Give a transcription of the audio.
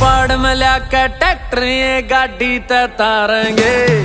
ਪਾੜ ਮਿਲਿਆ ਕੇ ਟਰੈਕਟਰ ਇਹ ਗਾਡੀ ਤੇ ਤਾਰਾਂਗੇ।